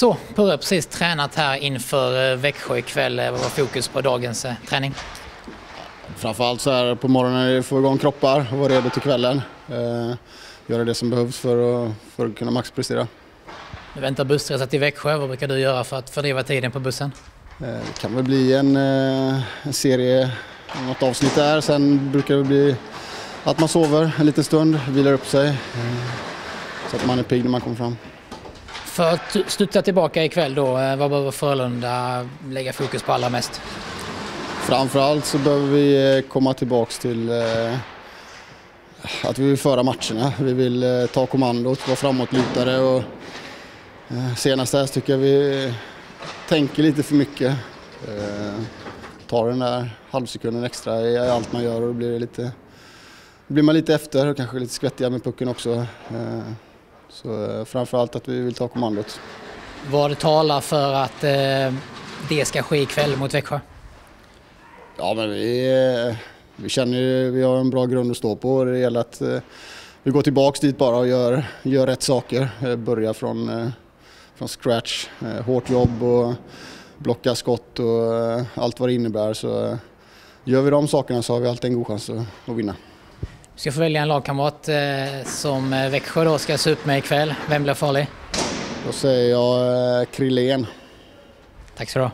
Så, Purre, precis tränat här inför eh, Växjö ikväll. Vad var fokus på dagens eh, träning? Framförallt så här på morgonen få igång kroppar och vara redo till kvällen. Eh, göra det som behövs för att, för att kunna maxprestera. Nu väntar bussresa till Växjö. Vad brukar du göra för att fördriva tiden på bussen? Eh, det kan väl bli en, eh, en serie, något avsnitt där. Sen brukar det bli att man sover en liten stund, vilar upp sig. Eh, så att man är pigg när man kommer fram. För att studsa tillbaka ikväll då, eh, vad behöver Frölunda lägga fokus på allra mest? Framförallt så behöver vi eh, komma tillbaks till eh, att vi vill föra matcherna. Vi vill ta kommandot, vara framåtlutade och senast här tycker jag vi tänker lite för mycket. Tar den där halvsekunden extra i allt man gör och då blir det lite blir man lite efter och kanske lite skvättiga med pucken också. Så framförallt att vi vill ta kommandot. Vad talar för att eh, det ska ske ikväll mot Växjö? Ja, men vi, vi känner ju vi har en bra grund att stå på. Det gäller att eh, vi går tillbaks dit bara och gör, gör rätt saker. Eh, börjar från, från scratch. Hårt jobb och blocka skott och allt vad det innebär. Så gör vi de sakerna så har vi alltid en god chans att, att vinna. Du ska få välja en lagkamrat eh, som Växjö då ska se upp med ikväll. Vem blir farlig? Då säger jag eh, Krillén. Tack så du ha.